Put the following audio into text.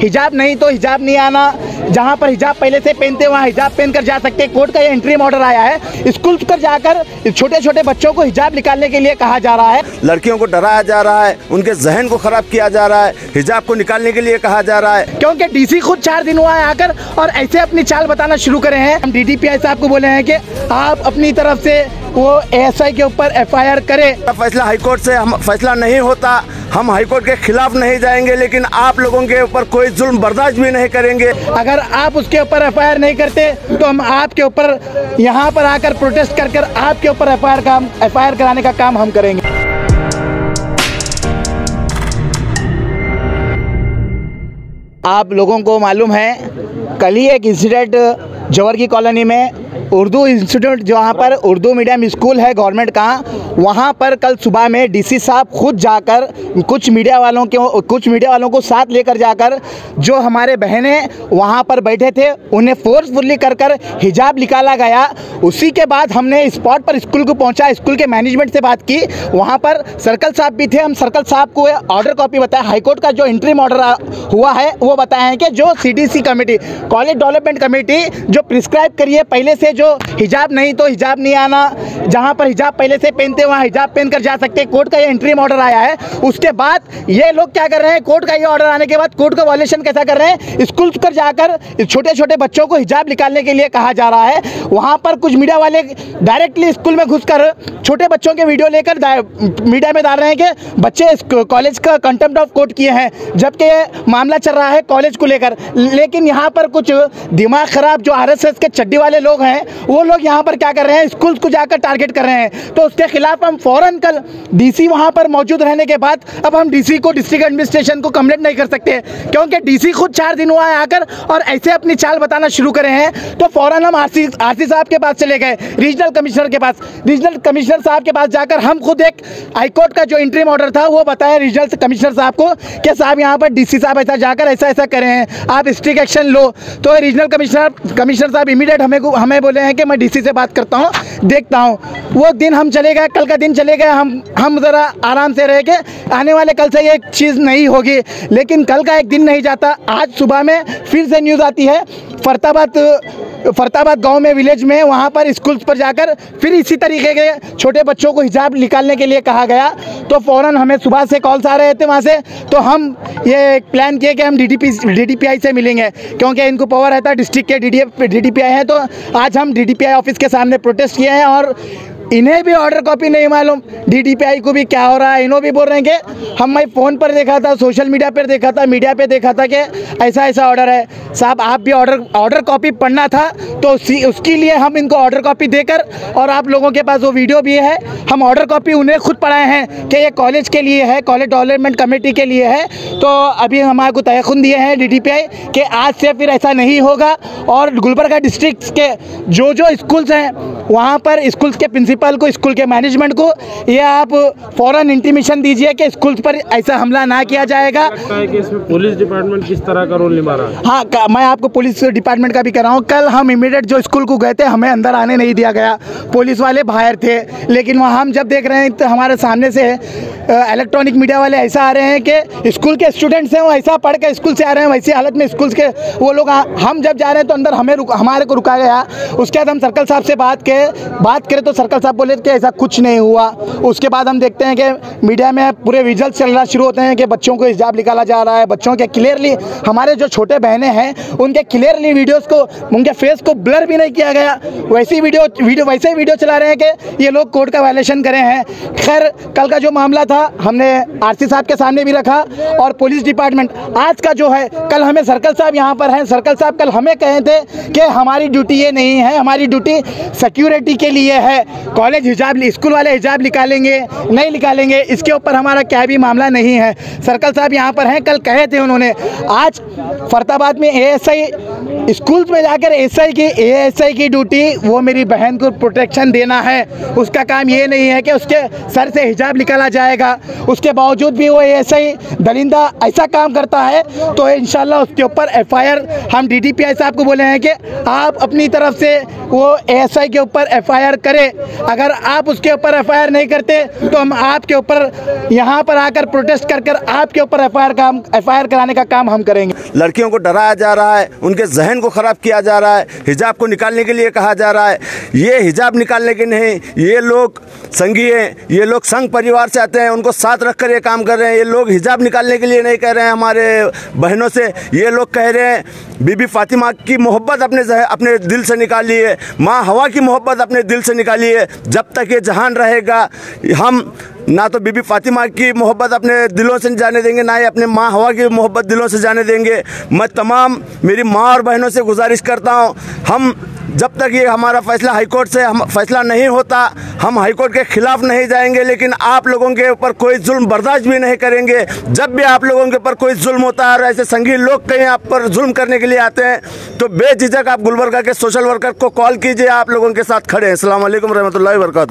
हिजाब नहीं तो हिजाब नहीं आना। जहाँ पर हिजाब पहले से पहनते वहाँ हिजाब पहन कर जा सकते कोर्ट का ये एंट्री ऑर्डर आया है। स्कूल पर जाकर छोटे छोटे बच्चों को हिजाब निकालने के लिए कहा जा रहा है। लड़कियों को डराया जा रहा है उनके जहन को खराब किया जा रहा है हिजाब को निकालने के लिए कहा जा रहा है। क्योंकि डीसी खुद चार दिन हुआ है आकर और ऐसे अपनी चाल बताना शुरू करे हैं। हम डीडीपीआई साहब को बोले हैं कि आप अपनी तरफ़ से वो एएसआई के ऊपर एफआईआर करे। फैसला हाईकोर्ट से हम फैसला नहीं होता। हम हाईकोर्ट के खिलाफ नहीं जाएँगे लेकिन आप लोगों के ऊपर कोई जुल्म बर्दाश्त भी नहीं करेंगे। अगर आप उसके ऊपर एफआईआर नहीं करते तो हम आपके ऊपर यहाँ पर आकर प्रोटेस्ट कर कर आपके ऊपर एफआईआर काम एफआईआर कराने का काम हम करेंगे। आप लोगों को मालूम है कल ही एक इंसिडेंट जवर की कॉलोनी में उर्दू इंस्टीट्यूट जहाँ पर उर्दू मीडियम स्कूल है गवर्नमेंट का, वहाँ पर कल सुबह में डीसी साहब खुद जाकर, कुछ मीडिया वालों के, कुछ मीडिया वालों को साथ लेकर जाकर, जो हमारे बहनें वहाँ पर बैठे थे, उन्हें फोर्सफुली कर कर हिजाब निकाला गया। उसी के बाद हमने स्पॉट पर स्कूल को पहुँचा, स्कूल के मैनेजमेंट से बात की। वहाँ पर सर्कल साहब भी थे, हम सर्कल साहब को ऑर्डर कॉपी बताया। हाईकोर्ट का जो इंट्रीम ऑर्डर हुआ है, वो बताया है कि जो CDC committee college development committee जो प्रिस्क्राइब करिए, पहले से जो हिजाब नहीं तो हिजाब नहीं आना। जहाँ पर हिजाब पहले से पहनते, वहाँ हिजाब पहन कर जा सकते कोर्ट का ये एंट्री ऑर्डर आया है। उसके बाद ये लोग क्या कर रहे हैं? कोर्ट का ये ऑर्डर आने के बाद कोर्ट का वॉलेशन कैसा कर रहे हैं? स्कूल पर जाकर छोटे छोटे बच्चों को हिजाब निकालने के लिए कहा जा रहा है। वहाँ पर कुछ मीडिया वाले डायरेक्टली स्कूल में घुसकर छोटे बच्चों के वीडियो लेकर मीडिया में डाल रहे हैं कि बच्चे कॉलेज का कंटेम्प्ट ऑफ़ कोर्ट किए हैं। जबकि मामला चल रहा है कॉलेज को लेकर। लेकिन यहाँ पर कुछ दिमाग खराब जो आरएसएस के चड्डी वाले लोग हैं वो लोग यहाँ पर क्या कर रहे हैं? स्कूल्स को जाकर टारगेट कर रहे हैं। तो उसके खिलाफ हम फ़ौरन कल डीसी वहाँ पर मौजूद रहने के बाद अब हम डीसी को डिस्ट्रिक्ट एडमिनिस्ट्रेशन को कंप्लेंट नहीं कर सकते। क्योंकि डीसी खुद चार दिन हुआ है आकर और ऐसे अपनी चाल बताना शुरू करे हैं। तो फ़ौरन हम आरसी आरसी साहब के पास चले गए रीजनल कमिश्नर के पास। रीजनल कमिश्नर साहब के पास जाकर हम खुद एक हाईकोर्ट का जो इंट्रीम ऑर्डर था, वो बताया रीजनल कमिश्नर साहब को कि साहब यहाँ पर डीसी साहब ऐसा जाकर ऐसा ऐसा करें हैं। आप स्ट्रिक एक्शन लो। तो रीजनल कमिश्नर कमिश्नर साहब इमीडिएट हमें हमें बोले हैं कि मैं डीसी से बात करता हूँ, देखता हूँ। वो दिन हम चले गए, कल का दिन चले गए, हम हम ज़रा आराम से रह के आने वाले, कल से ये चीज़ नहीं होगी। लेकिन कल का एक दिन नहीं जाता, आज सुबह में फिर से न्यूज़ आती है, फरताबाद फरताबाद गाँव में, विलेज में, वहाँ पर स्कूल्स पर जाकर फिर इसी तरीके के छोटे बच्चों को हिजाब निकालने के लिए कहा गया। तो फ़ौरन हमें सुबह से कॉल्स आ रहे थे वहाँ से। तो हम ये प्लान किए कि हम डी डी से मिलेंगे, क्योंकि इनको पावर रहता है डिस्ट्रिक्ट के डी डी हैं। तो आज हम डीडीपीआई ऑफ़िस के सामने प्रोटेस्ट किए हैं और इन्हें भी ऑर्डर कॉपी नहीं मालूम। डीडीपीआई को भी क्या हो रहा है, इन्हों भी बोल रहे हैं कि हम मैं फ़ोन पर देखा था सोशल मीडिया पर देखा था मीडिया पे देखा था कि ऐसा ऐसा ऑर्डर है। साहब, आप भी ऑर्डर ऑर्डर कॉपी पढ़ना था तो उसी, उसके लिए हम इनको ऑर्डर कॉपी देकर और आप लोगों के पास वो वीडियो भी है, हम ऑर्डर कॉपी उन्हें खुद पढ़ाए हैं कि ये कॉलेज के लिए है कॉलेज डेवलपमेंट कमेटी के लिए है। तो अभी हमारे को तयखुन दिए हैं डीडीपीआई कि आज से फिर ऐसा नहीं होगा और गुलबर्गा डिस्ट्रिक्ट के जो जो स्कूल्स हैं, वहाँ पर स्कूल्स के प्रिंसिपल को स्कूल के मैनेजमेंट को ये आप फ़ौरन इंटीमेशन दीजिए कि स्कूल्स पर ऐसा हमला ना किया जाएगा। पुलिस डिपार्टमेंट किस तरह का रोल निभा रहा है? हाँ मैं आपको पुलिस डिपार्टमेंट का भी कह रहा हूँ कल हम इमीडिएट जो स्कूल को गए थे हमें अंदर आने नहीं दिया गया। पुलिस वाले बाहर थे लेकिन वहाँ हम जब देख रहे हैं तो हमारे सामने से इलेक्ट्रॉनिक मीडिया वाले ऐसा आ रहे हैं कि स्कूल के स्टूडेंट्स हैं वो ऐसा पढ़ के स्कूल से आ रहे हैं वैसी हालत में स्कूल के वो लोग हम जब जा रहे हैं तो अंदर हमें हमारे को रुका गया। उसके बाद हम सर्कल साहब से बात के बात करें तो सर्कल साहब बोले कि ऐसा कुछ नहीं हुआ। उसके बाद हम देखते हैं कि मीडिया में पूरे विजल्ट चलना शुरू होते हैं कि बच्चों को हिजाब निकाला जा रहा है। बच्चों के क्लियरली हमारे जो छोटे बहनें हैं, उनके क्लियरली वीडियोस को, उनके फेस को ब्लर भी नहीं किया गया। वैसी वीडियो वीडियो वैसे ही वीडियो चला रहे हैं कि ये लोग कोर्ट का वायलेशन करे हैं। खैर, कल का जो मामला था, हमने आरसी साहब के सामने भी रखा और पुलिस डिपार्टमेंट आज का जो है, कल हमें सर्कल साहब यहाँ पर हैं। सर्कल साहब कल हमें कहे थे कि हमारी ड्यूटी ये नहीं है, हमारी ड्यूटी सिक्योरिटी के लिए है। कॉलेज हिजाब स्कूल वाले हिजाब निकालेंगे, नहीं निकालेंगे, इसके ऊपर हमारा क्या भी मामला नहीं है। सर्कल साहब यहाँ पर हैं, कल कहे थे उन्होंने, आज फरताबाद में एएसआई स्कूल में जाकर एसआई की एएसआई की ड्यूटी वो मेरी बहन को प्रोटेक्शन देना है। उसका काम ये नहीं है कि उसके सर से हिजाब निकाला जाएगा। उसके बावजूद भी वो एएसआई दलिंदा ऐसा काम करता है तो इन उसके ऊपर एफआईआर हम डीडीपीआई साहब को बोले हैं कि आप अपनी तरफ़ से वो एएसआई के ऊपर एफआईआर करें। अगर आप उसके ऊपर एफआईआर नहीं करते तो हम आपके ऊपर यहाँ पर आकर प्रोटेस्ट कर कर आपके ऊपर एफ़ आई काम एफ़ कराने का काम हम करेंगे। लड़कियों को डराया जा रहा है, उनके जहन को ख़राब किया जा रहा है, हिजाब को निकालने के लिए कहा जा रहा है। ये हिजाब निकालने के नहीं, ये लोग संघी हैं, ये लोग संघ परिवार से आते हैं, उनको साथ रख कर ये काम कर रहे हैं। ये लोग हिजाब निकालने के लिए नहीं कह रहे हैं हमारे बहनों से। ये लोग कह रहे हैं, बीबी फातिमा की मोहब्बत अपने अपने दिल से निकाली है, माँ हवा की मोहब्बत अपने दिल से निकालिए जब तक ये जहान रहेगा, हम ना तो बीबी फातिमा की मोहब्बत अपने दिलों से जाने देंगे, ना ही अपने माँ हवा की मोहब्बत दिलों से जाने देंगे। मैं तमाम मेरी माँ और बहनों से गुजारिश करता हूँ, हम जब तक ये हमारा फैसला हाईकोर्ट से हम फैसला नहीं होता, हम हाईकोर्ट के खिलाफ नहीं जाएँगे, लेकिन आप लोगों के ऊपर कोई जुल्म बर्दाश्त भी नहीं करेंगे। जब भी आप लोगों के ऊपर कोई जुल्म होता है और ऐसे संगी लोग कहीं आप पर जुल्म करने के लिए आते हैं तो बेझिझक आप गुलबर्गा के सोशल वर्कर को कॉल कीजिए, आप लोगों के साथ खड़े हैं। अल्लाम वरहमल वरकatuh